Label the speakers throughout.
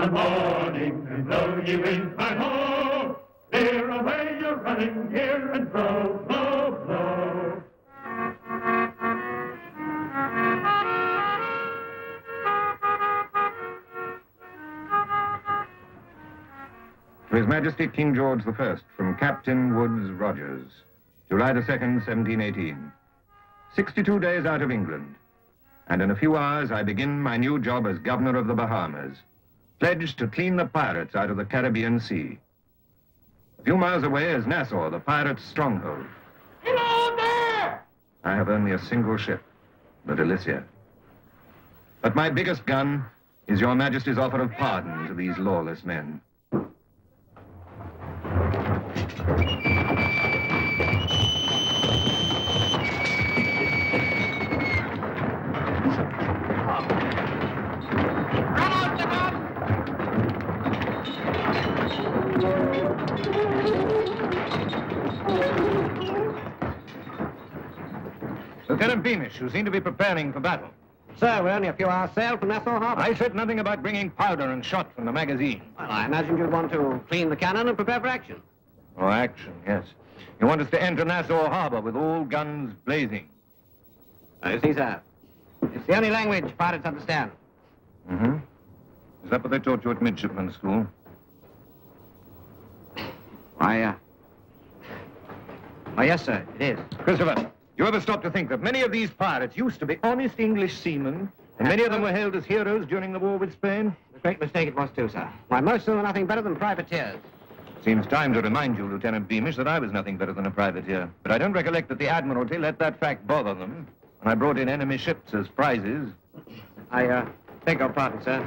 Speaker 1: the morning and blow you in my home. Clear away you're running here and blow, blow, blow.
Speaker 2: To His Majesty King George I, from Captain Woodes Rogers, July the 2nd, 1718. 62 days out of England, and in a few hours I begin my new job as Governor of the Bahamas, pledged to clean the pirates out of the Caribbean Sea. A few miles away is Nassau, the pirates' stronghold.
Speaker 3: Hello there!
Speaker 2: I have only a single ship, the Delicia. But my biggest gun is your Majesty's offer of pardon to these lawless men. Lieutenant Beamish, you seem to be preparing for battle.
Speaker 4: Sir, we're only a few hours sail from Nassau Harbor.
Speaker 2: I said nothing about bringing powder and shot from the magazine.
Speaker 4: Well, I imagined you'd want to clean the cannon and prepare for action.
Speaker 2: Oh, action, yes. You want us to enter Nassau Harbor with all guns blazing.
Speaker 4: I see, sir. It's the only language pirates understand.
Speaker 2: Mm-hmm. Is that what they taught you at midshipman school?
Speaker 4: Why, uh... Oh, yes, sir, it is.
Speaker 2: Christopher, you ever stop to think that many of these pirates used to be honest English seamen, and many of them were hailed as heroes during the war with Spain?
Speaker 4: A great mistake it was, too, sir. Why, most of them were nothing better than privateers.
Speaker 2: Seems time to remind you, Lieutenant Beamish, that I was nothing better than a privateer. But I don't recollect that the Admiralty let that fact bother them when I brought in enemy ships as prizes.
Speaker 4: I, uh, beg your pardon, sir.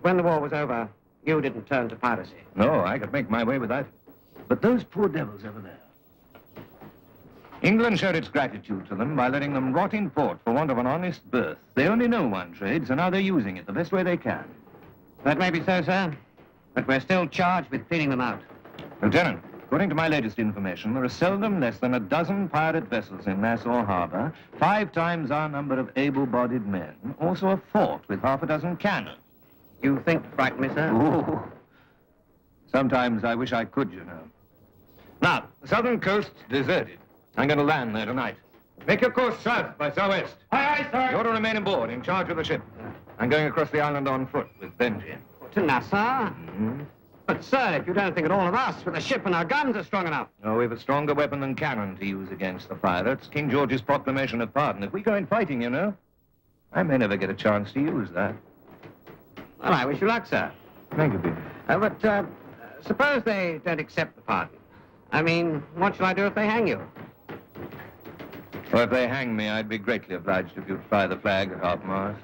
Speaker 4: When the war was over, you didn't turn to piracy.
Speaker 2: No, I could make my way with that. But those poor devils over there. England showed its gratitude to them by letting them rot in port for want of an honest berth. They only know one trade, so now they're using it the best way they can.
Speaker 4: That may be so, sir. But we're still charged with cleaning them out.
Speaker 2: Lieutenant, according to my latest information, there are seldom less than a dozen pirate vessels in Nassau Harbor, five times our number of able-bodied men, also a fort with half a dozen cannons.
Speaker 4: You think to frighten me, sir?
Speaker 2: Oh. Sometimes I wish I could, you know. Now, the southern coast's deserted. I'm going to land there tonight. Make your course south by southwest.
Speaker 3: Aye, aye, sir.
Speaker 2: You're to remain aboard, in charge of the ship. I'm going across the island on foot with Benji.
Speaker 4: To Nassau?
Speaker 2: Mm-hmm.
Speaker 4: But, sir, if you don't think at all of us, with a ship and our guns are strong enough.
Speaker 2: Oh, we've a stronger weapon than cannon to use against the pirates. King George's proclamation of pardon. If we go in fighting, you know, I may never get a chance to use that.
Speaker 4: Well, I wish you luck, sir.
Speaker 2: Thank you, Beaver.
Speaker 4: Uh, but uh, suppose they don't accept the pardon. I mean, what shall I do if they hang you?
Speaker 2: Well, if they hang me, I'd be greatly obliged if you'd fly the flag at half mast.